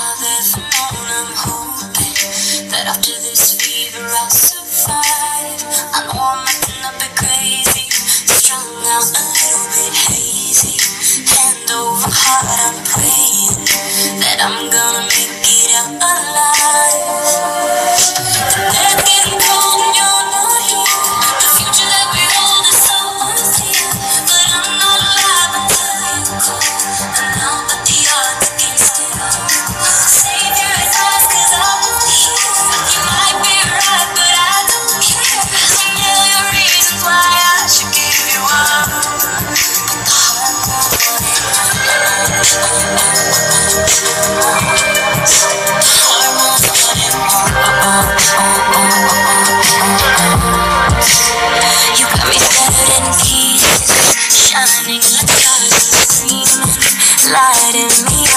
love every moan I'm hoping that after this fever I'll survive. I know I'm acting a bit crazy Strung out a little bit hazy. Hand over heart I'm praying That I'm gonna make it. light in me